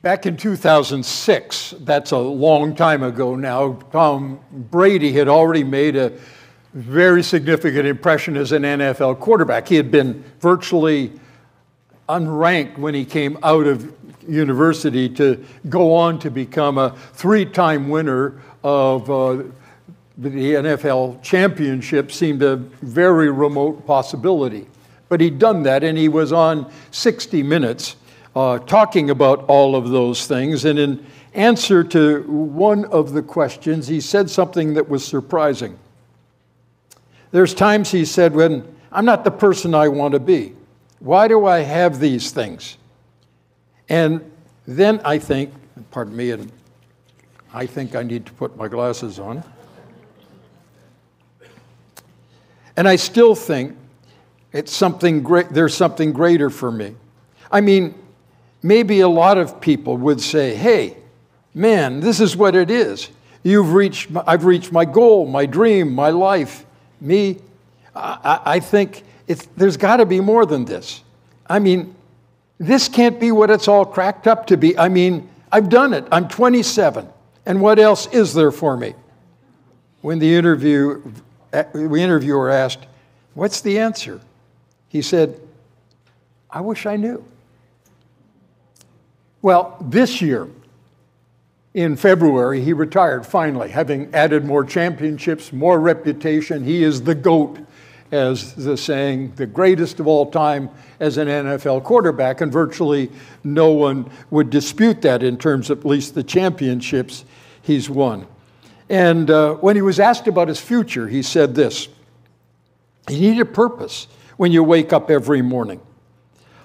Back in 2006, that's a long time ago now, Tom Brady had already made a very significant impression as an NFL quarterback. He had been virtually unranked when he came out of university to go on to become a three time winner of uh, the NFL championship, seemed a very remote possibility. But he'd done that, and he was on 60 Minutes uh, talking about all of those things. And in answer to one of the questions, he said something that was surprising. There's times he said, when I'm not the person I want to be. Why do I have these things? And then I think, pardon me, and I think I need to put my glasses on. And I still think it's something great, there's something greater for me. I mean, maybe a lot of people would say, hey, man, this is what it is. You've reached, I've reached my goal, my dream, my life. Me, I, I think there's got to be more than this. I mean, this can't be what it's all cracked up to be. I mean, I've done it. I'm 27. And what else is there for me? When the interview, eh, the interviewer asked, What's the answer? He said, I wish I knew. Well, this year, in February, he retired finally, having added more championships, more reputation. He is the GOAT, as the saying, the greatest of all time as an NFL quarterback, and virtually no one would dispute that in terms of at least the championships he's won. And uh, when he was asked about his future, he said this You need a purpose when you wake up every morning.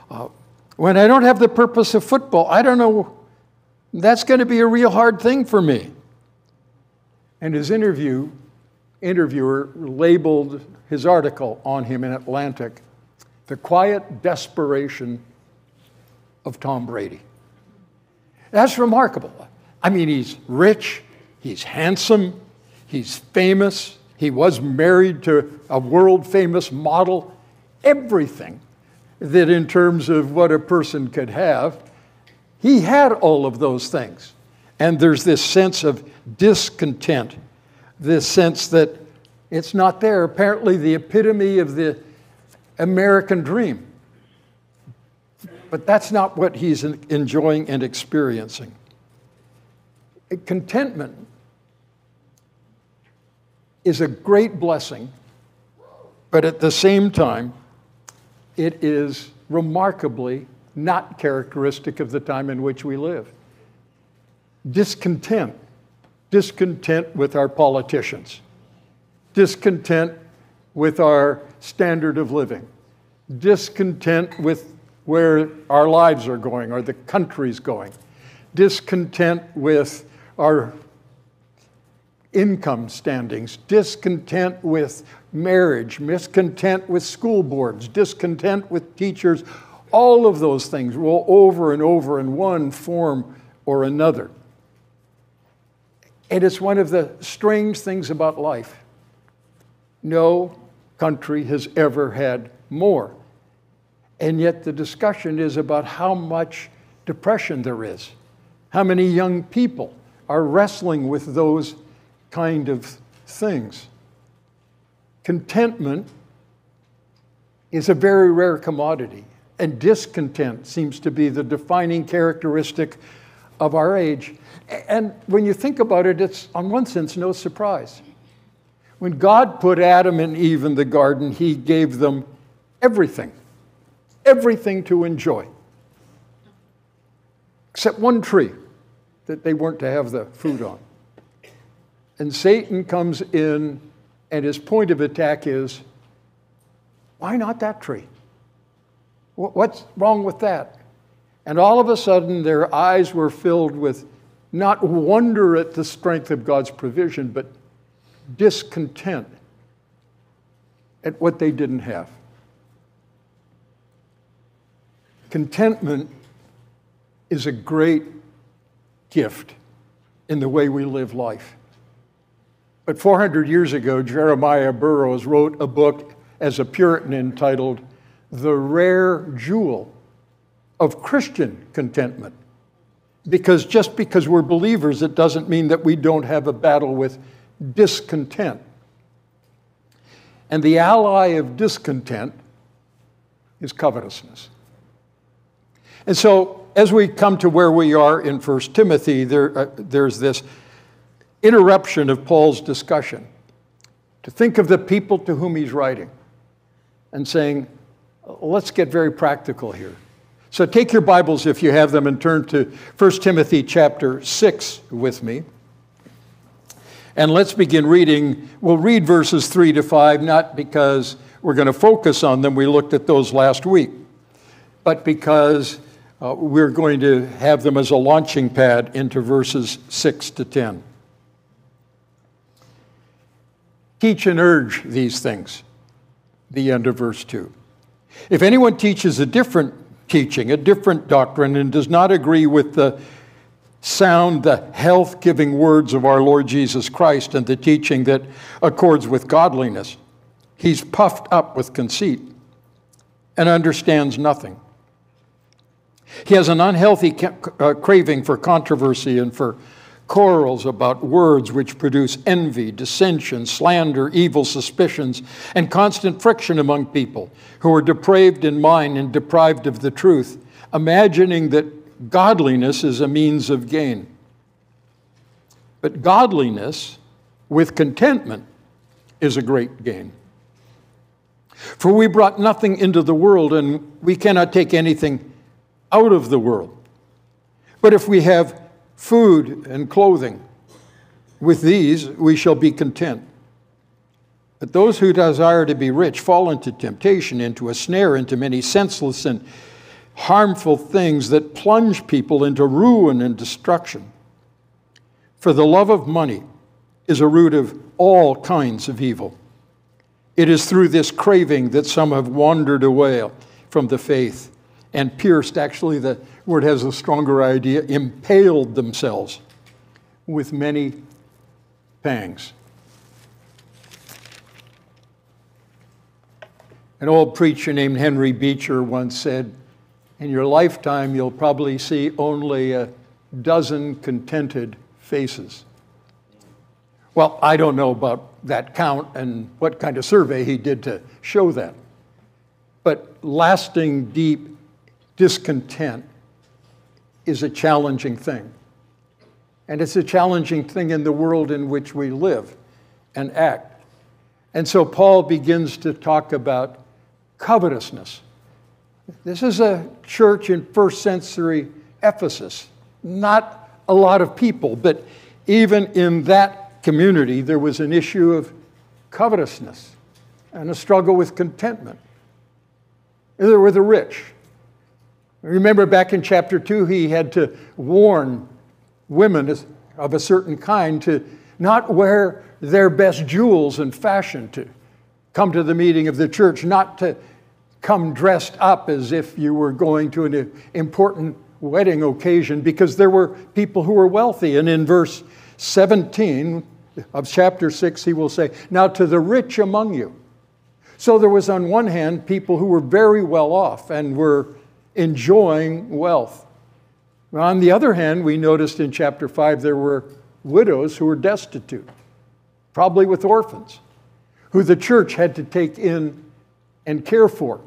Uh, when I don't have the purpose of football, I don't know, that's going to be a real hard thing for me. And his interview, interviewer labeled his article on him in Atlantic, The Quiet Desperation of Tom Brady. That's remarkable. I mean, he's rich, he's handsome, he's famous, he was married to a world famous model, everything that in terms of what a person could have, he had all of those things. And there's this sense of discontent, this sense that it's not there. Apparently, the epitome of the American dream. But that's not what he's enjoying and experiencing. Contentment is a great blessing, but at the same time, it is remarkably not characteristic of the time in which we live. Discontent, discontent with our politicians, discontent with our standard of living, discontent with where our lives are going or the country's going, discontent with our income standings, discontent with marriage, discontent with school boards, discontent with teachers, all of those things roll over and over in one form or another. And it's one of the strange things about life. No country has ever had more. And yet the discussion is about how much depression there is, how many young people are wrestling with those kind of things. Contentment is a very rare commodity, and discontent seems to be the defining characteristic of our age. And when you think about it, it's, on one sense, no surprise. When God put Adam and Eve in the garden, He gave them everything, everything to enjoy, except one tree that they weren't to have the fruit on. And Satan comes in, and his point of attack is why not that tree? What's wrong with that? And all of a sudden, their eyes were filled with not wonder at the strength of God's provision, but discontent at what they didn't have. Contentment is a great gift in the way we live life. But 400 years ago, Jeremiah Burroughs wrote a book as a Puritan entitled The Rare Jewel of Christian Contentment. Because just because we're believers, it doesn't mean that we don't have a battle with discontent. And the ally of discontent is covetousness. And so, as we come to where we are in 1 Timothy, there, uh, there's this interruption of Paul's discussion to think of the people to whom he's writing and saying, let's get very practical here. So take your Bibles if you have them and turn to 1 Timothy chapter 6 with me. And let's begin reading. We'll read verses 3 to 5, not because we're going to focus on them, we looked at those last week, but because uh, we're going to have them as a launching pad into verses 6 to 10. Teach and urge these things, the end of verse 2. If anyone teaches a different teaching, a different doctrine, and does not agree with the sound, the health giving words of our Lord Jesus Christ and the teaching that accords with godliness. He's puffed up with conceit and understands nothing. He has an unhealthy uh, craving for controversy and for quarrels about words which produce envy, dissension, slander, evil suspicions, and constant friction among people who are depraved in mind and deprived of the truth, imagining that godliness is a means of gain. But godliness with contentment is a great gain. For we brought nothing into the world, and we cannot take anything out of the world. But if we have food and clothing, with these we shall be content. But those who desire to be rich fall into temptation, into a snare, into many senseless and harmful things that plunge people into ruin and destruction. For the love of money is a root of all kinds of evil. It is through this craving that some have wandered away from the faith and pierced, actually, the word has a stronger idea, impaled themselves with many pangs. An old preacher named Henry Beecher once said, in your lifetime, you'll probably see only a dozen contented faces. Well, I don't know about that count and what kind of survey he did to show that. But lasting, deep discontent is a challenging thing. And it's a challenging thing in the world in which we live and act. And so Paul begins to talk about covetousness. This is a church in first century Ephesus. Not a lot of people, but even in that community, there was an issue of covetousness and a struggle with contentment. There were the rich. Remember back in chapter 2, he had to warn women of a certain kind to not wear their best jewels and fashion to come to the meeting of the church, not to come dressed up as if you were going to an important wedding occasion because there were people who were wealthy. And in verse 17 of chapter 6, he will say, Now to the rich among you. So there was, on one hand, people who were very well off and were enjoying wealth. On the other hand, we noticed in chapter 5 there were widows who were destitute, probably with orphans, who the church had to take in and care for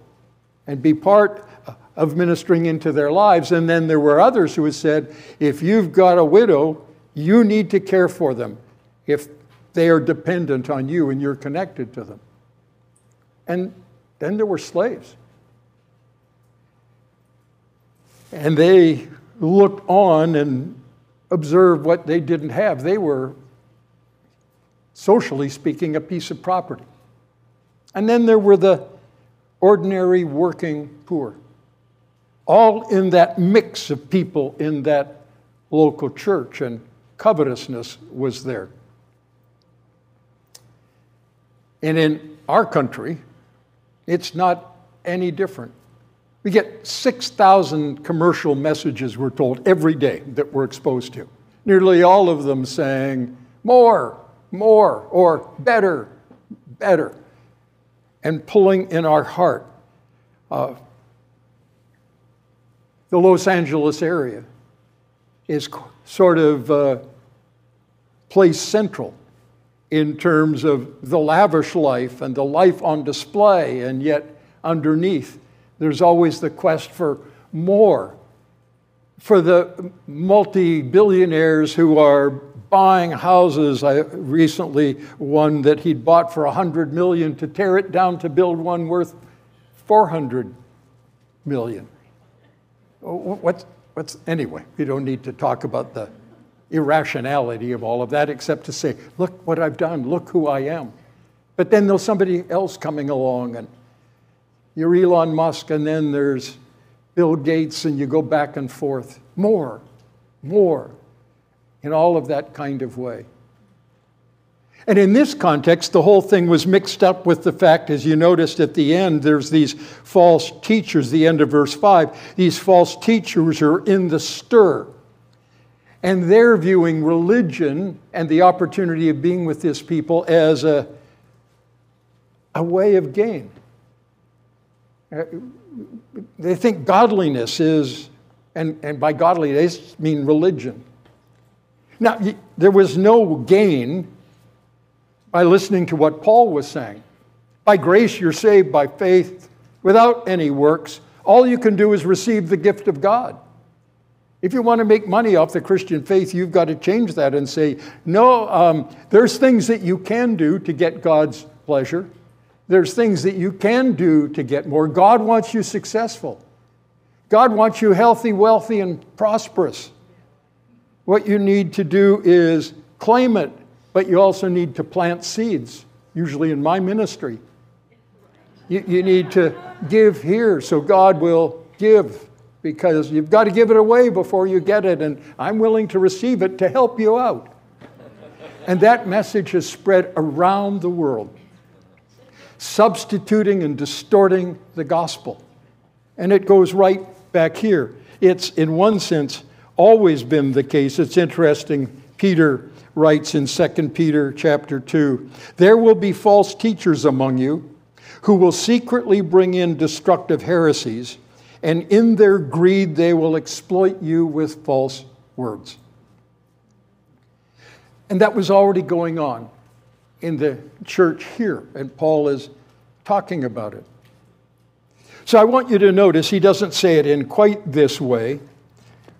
and be part of ministering into their lives. And then there were others who had said, if you've got a widow, you need to care for them if they are dependent on you and you're connected to them. And then there were slaves. And they looked on and observed what they didn't have. They were, socially speaking, a piece of property. And then there were the ordinary working poor. All in that mix of people in that local church, and covetousness was there. And in our country, it's not any different. We get 6,000 commercial messages, we're told, every day that we're exposed to. Nearly all of them saying, more, more, or better, better and pulling in our heart. Uh, the Los Angeles area is sort of uh, placed central in terms of the lavish life and the life on display, and yet underneath, there's always the quest for more. For the multi billionaires who are buying houses, I recently one that he'd bought for 100 million to tear it down to build one worth 400 million. What's, what's, anyway, we don't need to talk about the irrationality of all of that except to say, look what I've done, look who I am. But then there's somebody else coming along, and you're Elon Musk, and then there's Bill Gates, and you go back and forth. More, more, in all of that kind of way. And in this context, the whole thing was mixed up with the fact, as you noticed at the end, there's these false teachers, the end of verse 5. These false teachers are in the stir. And they're viewing religion and the opportunity of being with this people as a, a way of gain. Uh, they think godliness is, and, and by godliness, mean religion. Now, there was no gain by listening to what Paul was saying. By grace, you're saved by faith without any works. All you can do is receive the gift of God. If you want to make money off the Christian faith, you've got to change that and say, no, um, there's things that you can do to get God's pleasure. There's things that you can do to get more. God wants you successful. God wants you healthy, wealthy, and prosperous. What you need to do is claim it, but you also need to plant seeds, usually in my ministry. You, you need to give here so God will give because you've got to give it away before you get it, and I'm willing to receive it to help you out. And that message has spread around the world, substituting and distorting the gospel. And it goes right back here. It's, in one sense, always been the case. It's interesting. Peter writes in 2 Peter chapter 2 There will be false teachers among you who will secretly bring in destructive heresies, and in their greed they will exploit you with false words. And that was already going on in the church here, and Paul is talking about it. So I want you to notice he doesn't say it in quite this way.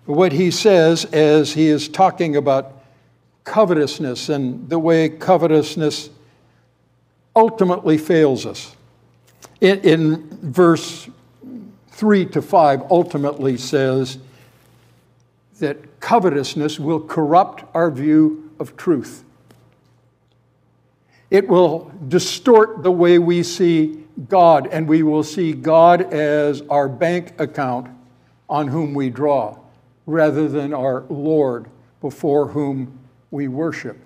What he says as he is talking about covetousness and the way covetousness ultimately fails us. In, in, verse 3 to 5, ultimately says that covetousness will corrupt our view of truth. It will distort the way we see God, and we will see God as our bank account on whom we draw, rather than our Lord before whom we worship.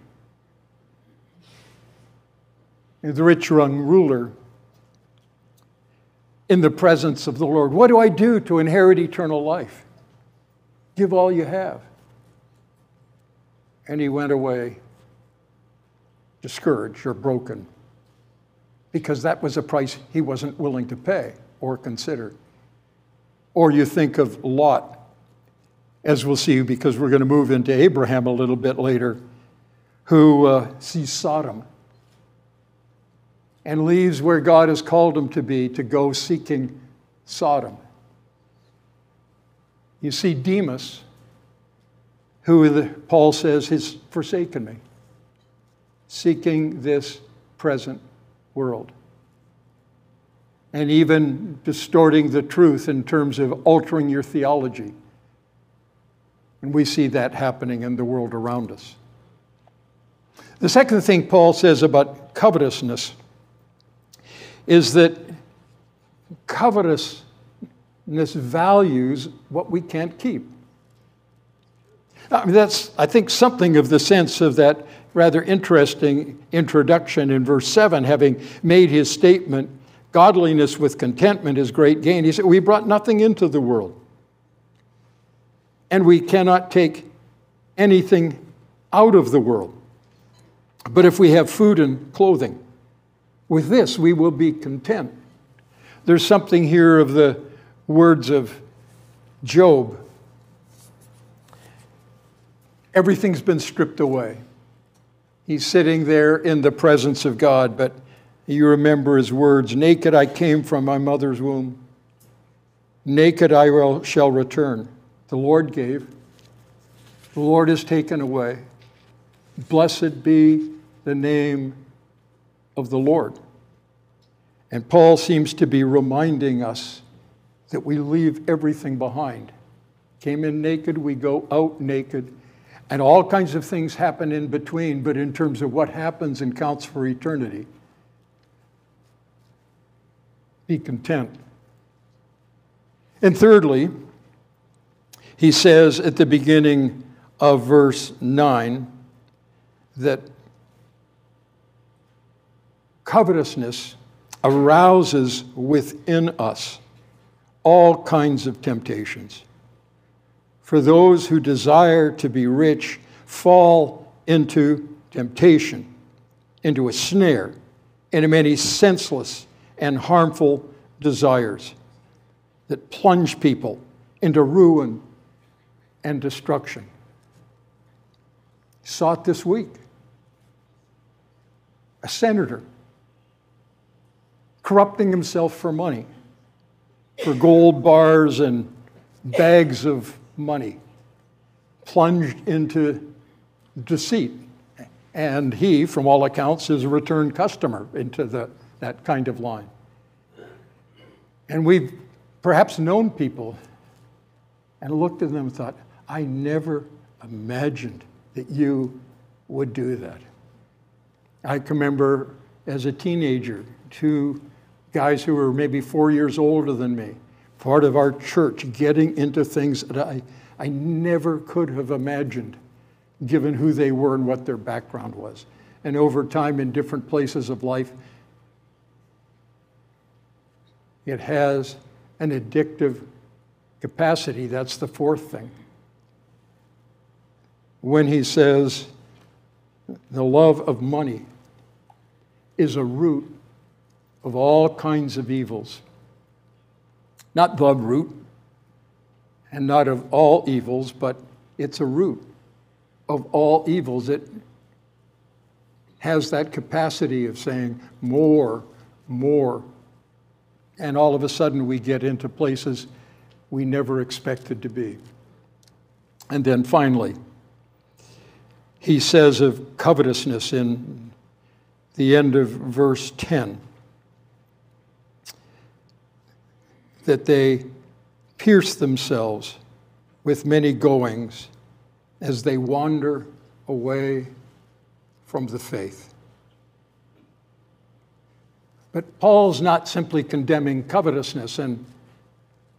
The rich young ruler in the presence of the Lord. What do I do to inherit eternal life? Give all you have. And he went away discouraged or broken because that was a price he wasn't willing to pay or consider. Or you think of Lot as we'll see, because we're going to move into Abraham a little bit later, who uh, sees Sodom and leaves where God has called him to be to go seeking Sodom. You see Demas, who Paul says has forsaken me, seeking this present world. And even distorting the truth in terms of altering your theology. And we see that happening in the world around us. The second thing Paul says about covetousness is that covetousness values what we can't keep. I mean, that's, I think, something of the sense of that rather interesting introduction in verse 7, having made his statement, godliness with contentment is great gain. He said, We brought nothing into the world and we cannot take anything out of the world. But if we have food and clothing, with this we will be content. There's something here of the words of Job. Everything's been stripped away. He's sitting there in the presence of God, but you remember his words Naked I came from my mother's womb, naked I will, shall return. The Lord gave, the Lord has taken away. Blessed be the name of the Lord. And Paul seems to be reminding us that we leave everything behind. Came in naked, we go out naked. And all kinds of things happen in between, but in terms of what happens and counts for eternity, be content. And thirdly, he says at the beginning of verse 9 that covetousness arouses within us all kinds of temptations. For those who desire to be rich fall into temptation, into a snare, into many senseless and harmful desires that plunge people into ruin and destruction. Saw it this week. A senator corrupting himself for money, for gold bars and bags of money, plunged into deceit. And he, from all accounts, is a return customer into the, that kind of line. And we've perhaps known people and looked at them and thought, I never imagined that you would do that. I can remember as a teenager, two guys who were maybe four years older than me part of our church, getting into things that I, I never could have imagined, given who they were and what their background was. And over time, in different places of life, it has an addictive capacity. That's the fourth thing. When he says the love of money is a root of all kinds of evils. Not the root, and not of all evils, but it's a root of all evils. It has that capacity of saying more, more. And all of a sudden we get into places we never expected to be. And then finally, he says of covetousness in the end of verse 10 that they pierce themselves with many goings as they wander away from the faith. But Paul's not simply condemning covetousness and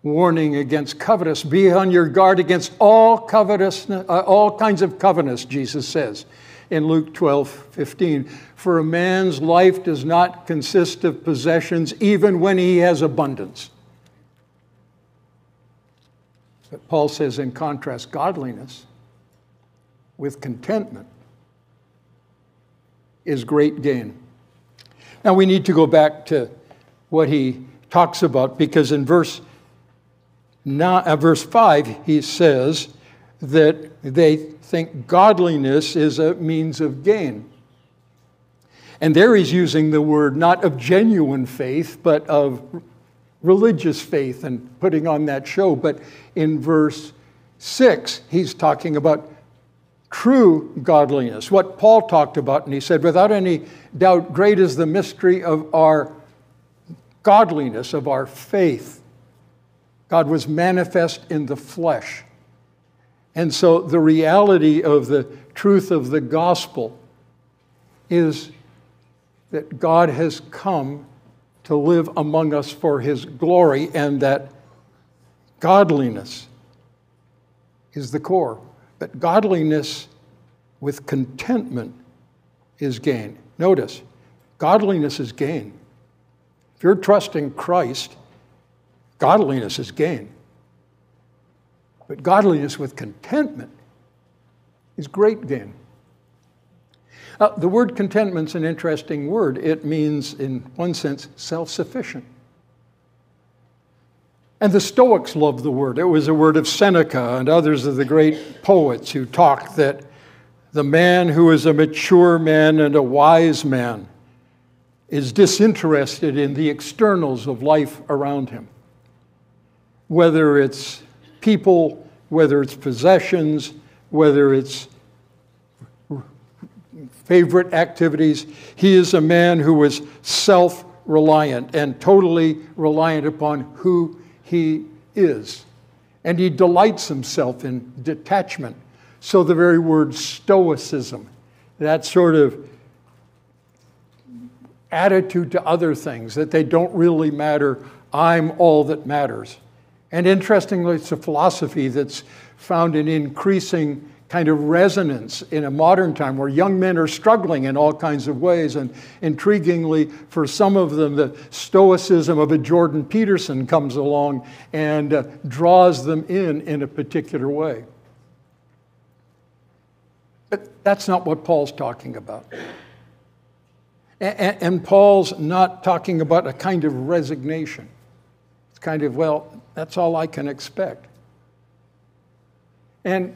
warning against covetous. Be on your guard against all covetousness, uh, all kinds of covetousness, Jesus says in Luke 12, 15. For a man's life does not consist of possessions, even when he has abundance. But Paul says, in contrast, godliness with contentment is great gain. Now we need to go back to what he talks about because in verse, not, uh, verse 5 he says that they think godliness is a means of gain. And there he's using the word not of genuine faith, but of religious faith and putting on that show. But in verse 6, he's talking about true godliness, what Paul talked about. And he said, without any doubt, great is the mystery of our godliness, of our faith. God was manifest in the flesh. And so the reality of the truth of the gospel is that God has come to live among us for his glory, and that godliness is the core. But godliness with contentment is gain. Notice, godliness is gain. If you're trusting Christ, godliness is gain. But godliness with contentment is great gain. Uh, the word contentment's an interesting word. It means, in one sense, self sufficient. And the Stoics loved the word. It was a word of Seneca and others of the great poets who talked that the man who is a mature man and a wise man is disinterested in the externals of life around him. Whether it's people, whether it's possessions, whether it's favorite activities, he is a man who is self reliant and totally reliant upon who he is. And he delights himself in detachment. So the very word stoicism, that sort of attitude to other things, that they don't really matter, I'm all that matters. And interestingly, it's a philosophy that's found in increasing kind of resonance in a modern time where young men are struggling in all kinds of ways. And intriguingly, for some of them, the stoicism of a Jordan Peterson comes along and uh, draws them in in a particular way. But that's not what Paul's talking about. And, and Paul's not talking about a kind of resignation. It's kind of, well, that's all I can expect. And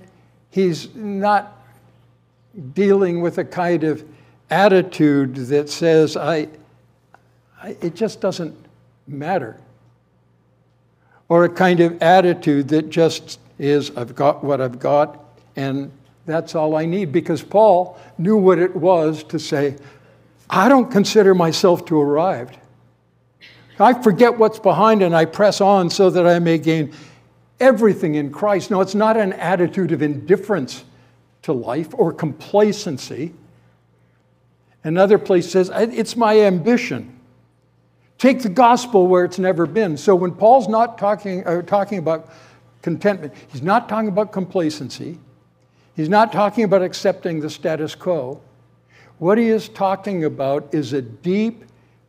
he's not dealing with a kind of attitude that says, I, I, it just doesn't matter. Or a kind of attitude that just is, I've got what I've got, and that's all I need. Because Paul knew what it was to say, I don't consider myself to have arrived. I forget what's behind and I press on so that I may gain everything in Christ. No, it's not an attitude of indifference to life or complacency. Another place says, it's my ambition. Take the gospel where it's never been. So when Paul's not talking, uh, talking about contentment, he's not talking about complacency. He's not talking about accepting the status quo. What he is talking about is a deep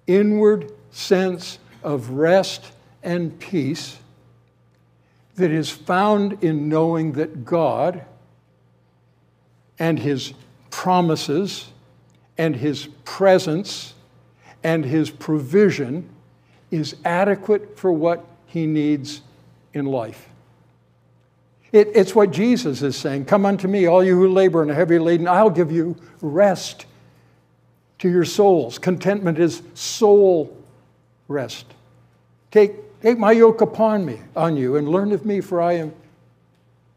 inward sense of rest and peace that is found in knowing that God and His promises and His presence and His provision is adequate for what He needs in life. It, it's what Jesus is saying Come unto me, all you who labor and are heavy laden, I'll give you rest to your souls. Contentment is soul rest. Take Take my yoke upon me, on you, and learn of me, for I am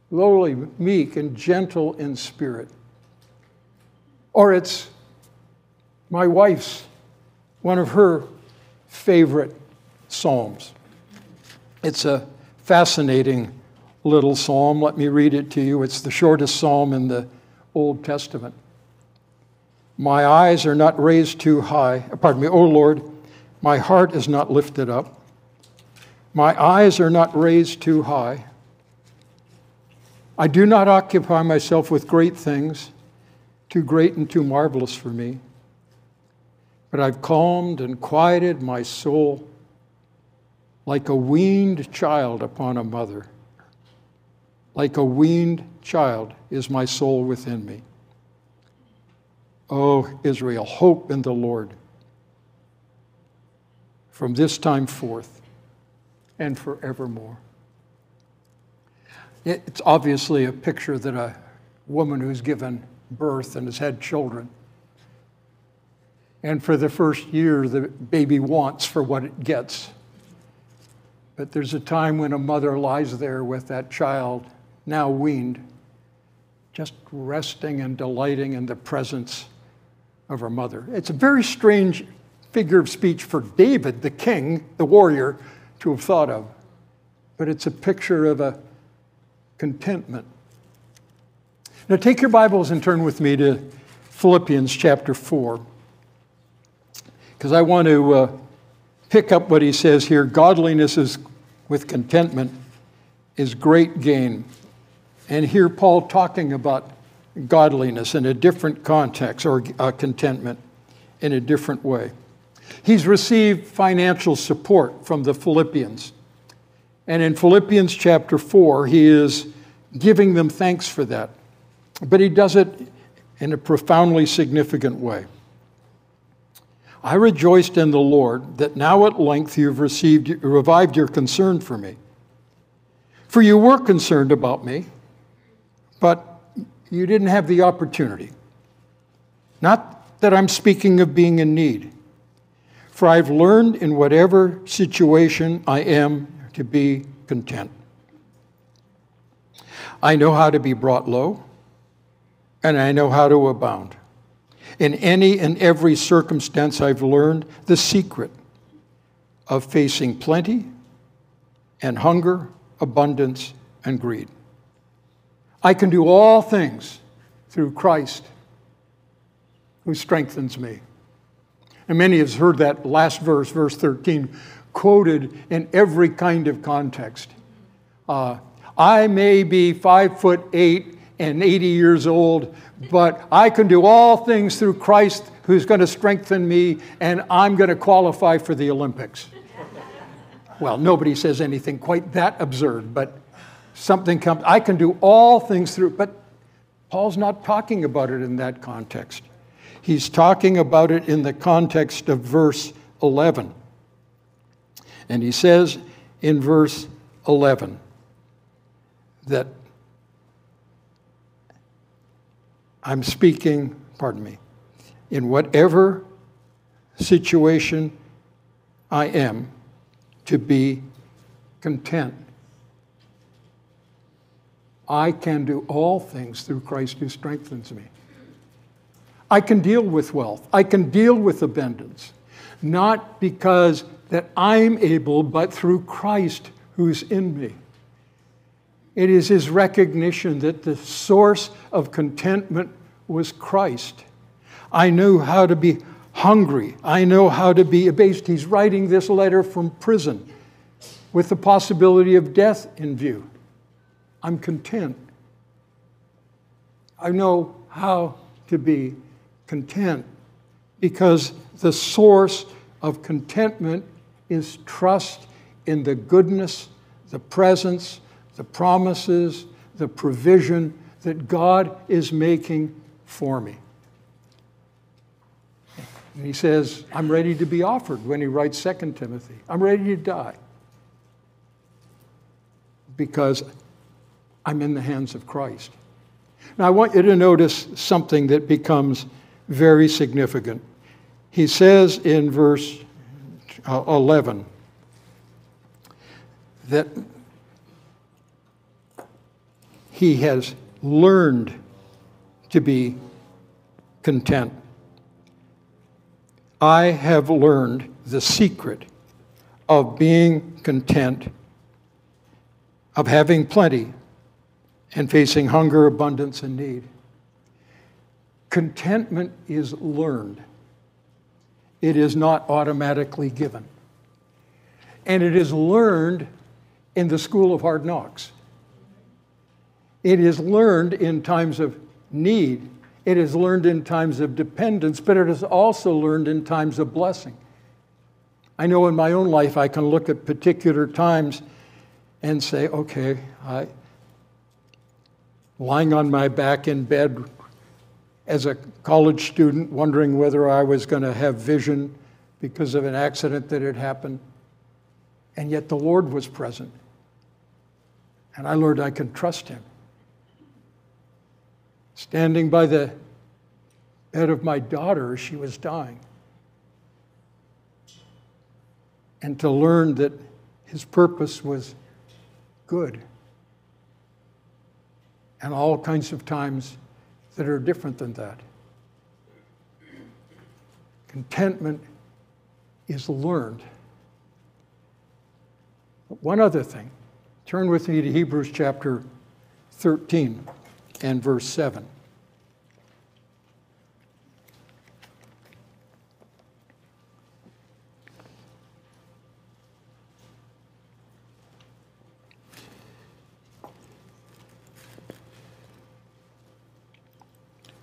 lowly, meek, and gentle in spirit. Or it's my wife's, one of her favorite psalms. It's a fascinating little psalm. Let me read it to you. It's the shortest psalm in the Old Testament. My eyes are not raised too high. Pardon me, O Lord, my heart is not lifted up. My eyes are not raised too high. I do not occupy myself with great things, too great and too marvelous for me. But I've calmed and quieted my soul like a weaned child upon a mother. Like a weaned child is my soul within me. O oh, Israel, hope in the Lord. From this time forth, and forevermore. It's obviously a picture that a woman who's given birth and has had children. And for the first year, the baby wants for what it gets. But there's a time when a mother lies there with that child, now weaned, just resting and delighting in the presence of her mother. It's a very strange figure of speech for David, the king, the warrior, to have thought of, but it's a picture of a contentment. Now, take your Bibles and turn with me to Philippians chapter 4, because I want to uh, pick up what he says here. Godliness is with contentment is great gain. And here, Paul talking about godliness in a different context or uh, contentment in a different way. He's received financial support from the Philippians. And in Philippians chapter 4, he is giving them thanks for that. But he does it in a profoundly significant way. I rejoiced in the Lord that now at length you've received, revived your concern for me. For you were concerned about me, but you didn't have the opportunity. Not that I'm speaking of being in need, for I've learned in whatever situation I am to be content. I know how to be brought low, and I know how to abound. In any and every circumstance, I've learned the secret of facing plenty and hunger, abundance, and greed. I can do all things through Christ who strengthens me. And many have heard that last verse, verse 13, quoted in every kind of context. Uh, I may be five foot eight and 80 years old, but I can do all things through Christ who's going to strengthen me, and I'm going to qualify for the Olympics. Well, nobody says anything quite that absurd, but something comes. I can do all things through, but Paul's not talking about it in that context. He's talking about it in the context of verse 11. And he says in verse 11 that I'm speaking, pardon me, in whatever situation I am, to be content. I can do all things through Christ who strengthens me. I can deal with wealth. I can deal with abundance, not because that I'm able, but through Christ who's in me. It is his recognition that the source of contentment was Christ. I knew how to be hungry. I know how to be abased. He's writing this letter from prison with the possibility of death in view. I'm content. I know how to be content because the source of contentment is trust in the goodness, the presence, the promises, the provision that God is making for me. And he says, I'm ready to be offered when he writes 2 Timothy. I'm ready to die because I'm in the hands of Christ. Now, I want you to notice something that becomes very significant. He says in verse uh, 11 that he has learned to be content. I have learned the secret of being content, of having plenty, and facing hunger, abundance, and need. Contentment is learned, it is not automatically given. And it is learned in the school of hard knocks. It is learned in times of need. It is learned in times of dependence, but it is also learned in times of blessing. I know in my own life I can look at particular times and say, okay, I, lying on my back in bed as a college student, wondering whether I was going to have vision because of an accident that had happened. And yet the Lord was present. And I learned I could trust Him. Standing by the bed of my daughter she was dying. And to learn that His purpose was good and all kinds of times that are different than that. Contentment is learned. One other thing. Turn with me to Hebrews chapter 13 and verse 7.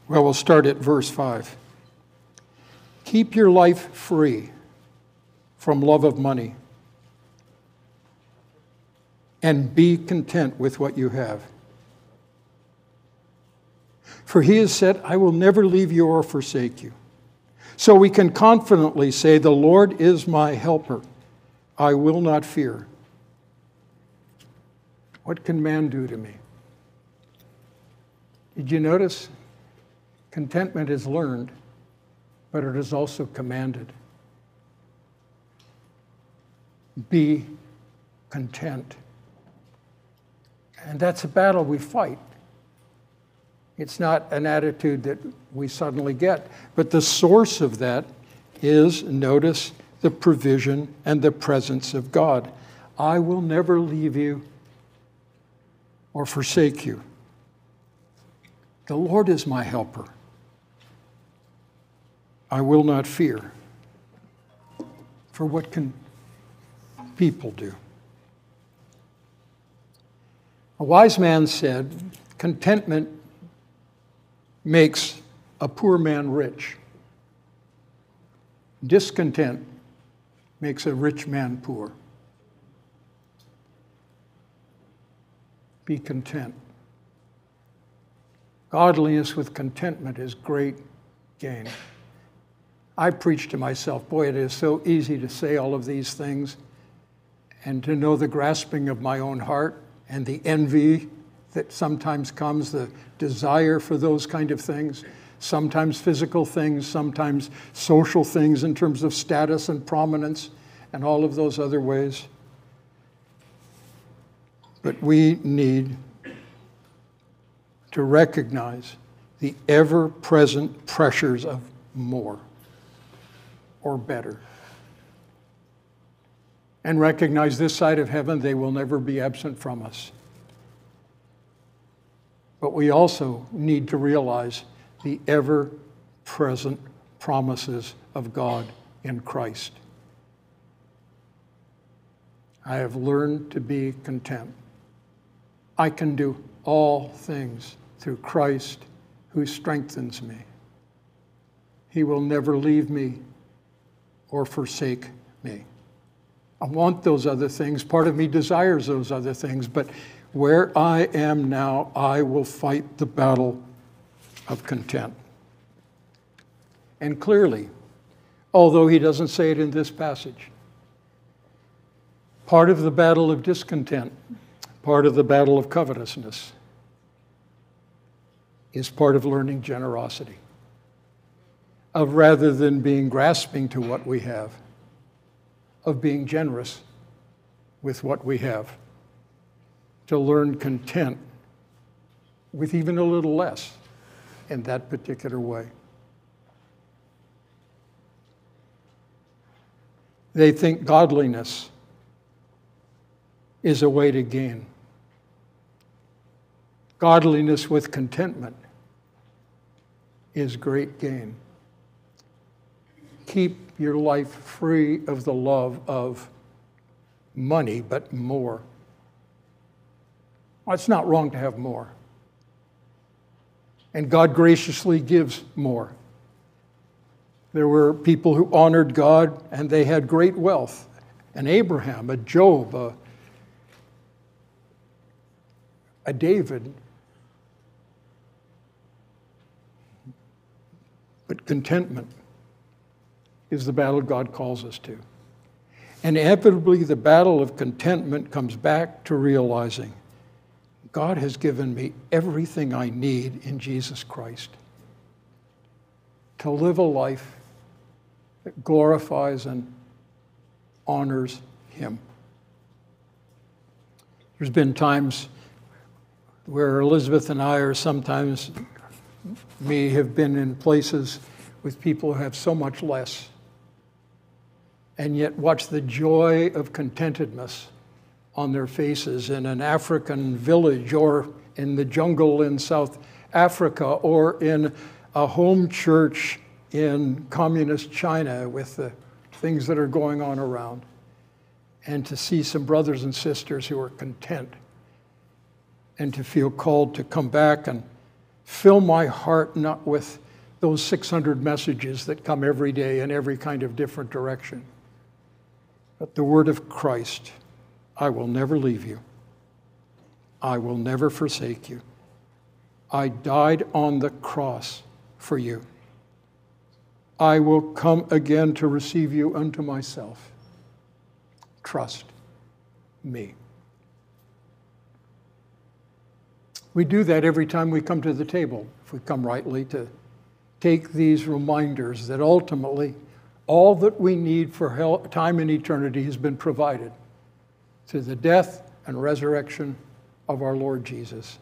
Well, we'll start at verse 5. Keep your life free from love of money and be content with what you have. For he has said, I will never leave you or forsake you. So we can confidently say, The Lord is my helper. I will not fear. What can man do to me? Did you notice? Contentment is learned, but it is also commanded. Be content. And that's a battle we fight. It's not an attitude that we suddenly get. But the source of that is, notice, the provision and the presence of God. I will never leave you or forsake you. The Lord is my helper. I will not fear. For what can people do? A wise man said, Contentment makes a poor man rich. Discontent makes a rich man poor. Be content. Godliness with contentment is great gain. I preach to myself, boy, it is so easy to say all of these things and to know the grasping of my own heart and the envy that sometimes comes, the desire for those kind of things, sometimes physical things, sometimes social things in terms of status and prominence, and all of those other ways. But we need to recognize the ever present pressures of more or better. And recognize this side of heaven, they will never be absent from us. But we also need to realize the ever present promises of God in Christ. I have learned to be content. I can do all things through Christ who strengthens me. He will never leave me or forsake me. I want those other things. Part of me desires those other things, but where I am now, I will fight the battle of content. And clearly, although he doesn't say it in this passage, part of the battle of discontent, part of the battle of covetousness, is part of learning generosity. Of rather than being grasping to what we have, of being generous with what we have to learn content with even a little less in that particular way. They think godliness is a way to gain. Godliness with contentment is great gain. Keep your life free of the love of money, but more. Well, it's not wrong to have more. And God graciously gives more. There were people who honored God and they had great wealth. An Abraham, a Job, a, a David. But contentment is the battle God calls us to. And inevitably, the battle of contentment comes back to realizing God has given me everything I need in Jesus Christ to live a life that glorifies and honors Him. There's been times where Elizabeth and I, or sometimes me, have been in places with people who have so much less, and yet watch the joy of contentedness on their faces in an African village or in the jungle in South Africa or in a home church in communist China with the things that are going on around. And to see some brothers and sisters who are content and to feel called to come back and fill my heart not with those 600 messages that come every day in every kind of different direction, but the word of Christ I will never leave you. I will never forsake you. I died on the cross for you. I will come again to receive you unto myself. Trust me. We do that every time we come to the table, if we come rightly, to take these reminders that ultimately all that we need for time and eternity has been provided through the death and resurrection of our Lord Jesus.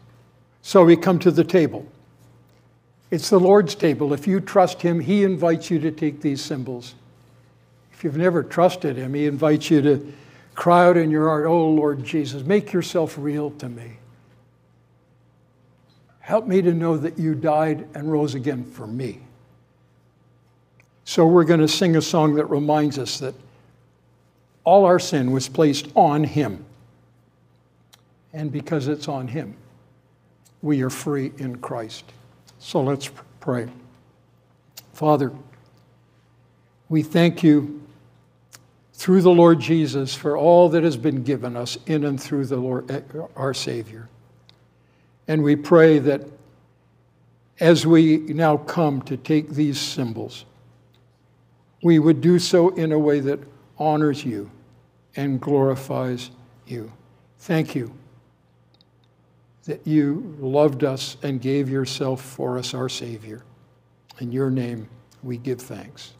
So we come to the table. It's the Lord's table. If you trust Him, He invites you to take these symbols. If you've never trusted Him, He invites you to cry out in your heart, Oh Lord Jesus, make yourself real to me. Help me to know that you died and rose again for me. So we're going to sing a song that reminds us that all our sin was placed on Him. And because it's on Him, we are free in Christ. So let's pray. Father, we thank you through the Lord Jesus for all that has been given us in and through the Lord, eh, our Savior. And we pray that as we now come to take these symbols, we would do so in a way that honors you and glorifies you. Thank you that you loved us and gave yourself for us, our Savior. In your name, we give thanks.